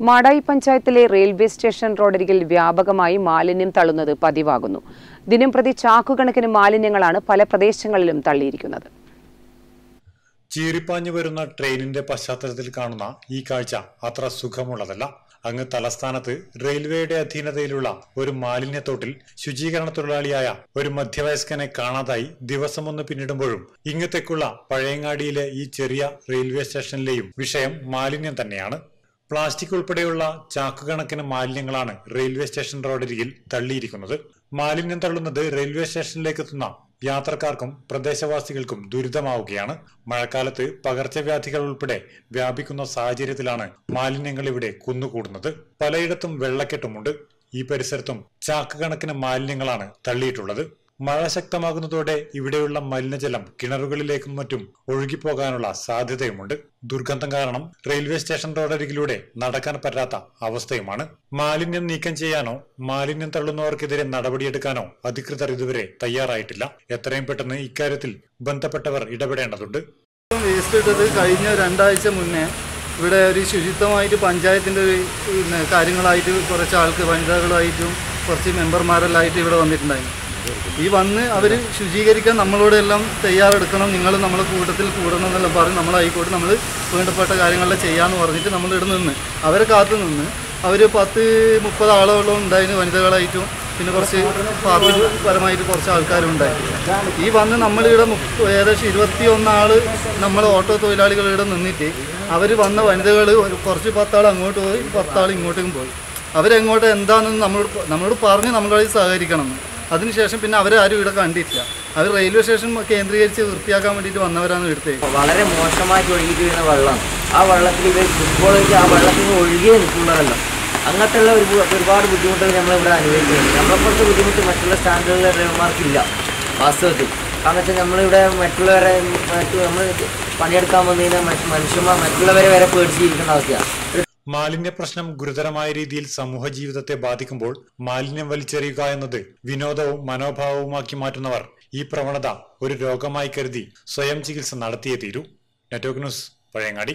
മാടായി പഞ്ചായത്തിലെ railway station റോഡരികിൽ വ്യാപകമായി മാലിന്യം തള്ളുന്നത് പതിവാകുന്നു. ദിനം പ്രതി ചാക്കുകണക്കിന് മാലിന്യങ്ങളാണ് പല പ്രദേശങ്ങളിലും തള്ളിയിരിക്കുന്നത്. ചീറിപ്പാഞ്ഞു വരുന്ന ട്രെയിനിന്റെ പശ്ചാത്തലത്തിൽ കാണുന്ന ഈ കാഴ്ച അത്ര സുഖമുള്ളതല്ല. അങ്ങ് തലസ്ഥാനത്ത് റെയിൽവേയുടെ അധീനതയിലുള്ള ഒരു മാലിന്യത്തോട്ടിൽ ശുചീകരണ തൊഴിലാളിയായ ഒരു മധ്യവയസ്കനെ കാണാതായി ദിവസമൊന്ന് പിന്നിടുമ്പോഴും ഇങ്ങത്തേക്കുള്ള പഴയങ്ങാടിയിലെ ഈ ചെറിയ റെയിൽവേ സ്റ്റേഷനിലെയും വിഷയം മാലിന്യം തന്നെയാണ്. പ്ലാസ്റ്റിക് ഉൾപ്പെടെയുള്ള ചാക്കുകണക്കിന് മാലിന്യങ്ങളാണ് റെയിൽവേ സ്റ്റേഷൻ റോഡരികിൽ തള്ളിയിരിക്കുന്നത്. മാലിന്യം തള്ളുന്നത് റെയിൽവേ സ്റ്റേഷനിലേക്ക് എത്തുന്ന യാത്രക്കാർക്കും പ്രദേശവാസികൾക്കും ദുരിതമാവുകയാണ്. മഴക്കാലത്ത് പകർച്ചവ്യാധികൾ ഉൾപ്പെടെ വ്യാപിക്കുന്ന സാഹചര്യത്തിലാണ് മാലിന്യങ്ങൾ ഇവിടെ കുന്നുകൂടുന്നത്. പലയിടത്തും വെള്ളക്കെട്ടുമുണ്ട്. ഈ പരിസരത്തും ചാക്ക് കണക്കിന് മാലിന്യങ്ങളാണ് തള്ളിയിട്ടുള്ളത്. മഴ ശക്തമാകുന്നതോടെ ഇവിടെയുള്ള മലിനജലം കിണറുകളിലേക്കും മറ്റും ഒഴുകിപ്പോകാനുള്ള സാധ്യതയുമുണ്ട്. ദുർഗന്ധം കാരണം റെയിൽവേ സ്റ്റേഷൻ റോഡരികിലൂടെ നടക്കാൻ പറ്റാത്ത അവസ്ഥയുമാണ്. മാലിന്യം നീക്കം ചെയ്യാനോ മാലിന്യം തള്ളുന്നവർക്കെതിരെ നടപടിയെടുക്കാനോ അധികൃതർ ഇതുവരെ തയ്യാറായിട്ടില്ല. എത്രയും പെട്ടെന്ന് ഇക്കാര്യത്തിൽ ബന്ധപ്പെട്ടവർ ഇടപെടേണ്ടതുണ്ട്. വേസ്റ്റ് കഴിഞ്ഞ രണ്ടാഴ്ച മുന്നേ ഇവിടെ ഒരു ശുചിത്വമായിട്ട് പഞ്ചായത്തിന്റെ കാര്യങ്ങളായിട്ട് കുറച്ച് ആൾക്ക് വനിതകളായിട്ടും കുറച്ച് മെമ്പർമാരെല്ലാം ആയിട്ട് ഇവിടെ വന്നിട്ടുണ്ടായിരുന്നു. ഈ വന്ന് അവർ ശുചീകരിക്കാൻ നമ്മളോടെല്ലാം തയ്യാറെടുക്കണം നിങ്ങൾ നമ്മളെ കൂട്ടത്തിൽ കൂടണം എന്നെല്ലാം പറഞ്ഞ് നമ്മളായിക്കോട്ടെ നമ്മൾ വേണ്ടപ്പെട്ട കാര്യങ്ങളെല്ലാം ചെയ്യാമെന്ന് പറഞ്ഞിട്ട് നമ്മൾ ഇവിടെ നിന്ന് അവരെ കാത്തു നിന്ന് അവർ പത്ത് മുപ്പത് ആളുകളും ഉണ്ടായിരുന്നു വനിതകളായിട്ടും പിന്നെ കുറച്ച് പാർട്ടി പരമായിട്ട് കുറച്ച് ആൾക്കാരും ഉണ്ടായി ഈ വന്ന് നമ്മളിവിടെ ഏകദേശം ഇരുപത്തി ഒന്നാൾ നമ്മൾ ഓട്ടോ തൊഴിലാളികളിവിടെ നിന്നിട്ട് അവർ വന്ന വനിതകൾ കുറച്ച് പത്താൾ അങ്ങോട്ട് പോയി പത്താൾ ഇങ്ങോട്ടേക്കും പോയി അവരെങ്ങോട്ട് എന്താണെന്ന് നമ്മളോട് നമ്മളോട് പറഞ്ഞ് നമ്മളോട് സഹകരിക്കണം. അതിനുശേഷം പിന്നെ അവരെ ആരും ഇവിടെ കണ്ടിട്ടില്ല. അവർ റെയിൽവേ സ്റ്റേഷൻ കേന്ദ്രീകരിച്ച് വൃത്തിയാക്കാൻ വേണ്ടിയിട്ട് വന്നവരാണ് ഇവിടുത്തെ വളരെ മോശമായിട്ട് ഒഴുകിയിട്ട് വീണ വെള്ളം. ആ വെള്ളത്തിൽ ഇവർ ഫുട്ബോൾ വെച്ച് ആ വെള്ളത്തിൽ ഒഴുകിയേ നിൽക്കുന്ന വെള്ളം അങ്ങനത്തെ ഉള്ള ഒരു ഒരുപാട് ബുദ്ധിമുട്ടുകൾ നമ്മളിവിടെ അനുഭവിക്കുന്നുണ്ട്. നമ്മളെപ്പോഴത്തെ ബുദ്ധിമുട്ട് മറ്റുള്ള സ്റ്റാൻഡുകളിലെ ഡ്രൈവർമാർക്കില്ല വാസ്തവത്തിൽ. കാരണം വെച്ചാൽ നമ്മളിവിടെ മറ്റുള്ളവരെ മറ്റു നമ്മൾ പണിയെടുക്കാൻ വന്നതിന് മനുഷ്യന്മാർ മറ്റുള്ളവരെ വരെ പേടിച്ചിരിക്കുന്ന അവസ്ഥയാണ്. മാലിന്യ പ്രശ്നം ഗുരുതരമായ രീതിയിൽ സമൂഹ ജീവിതത്തെ ബാധിക്കുമ്പോൾ മാലിന്യം വലിച്ചെറിയുക എന്നത് വിനോദവും മനോഭാവവുമാക്കി മാറ്റുന്നവർ ഈ പ്രവണത ഒരു രോഗമായി കരുതി സ്വയം ചികിത്സ നടത്തിയേ തീരൂ. Network news Pazhayangadi.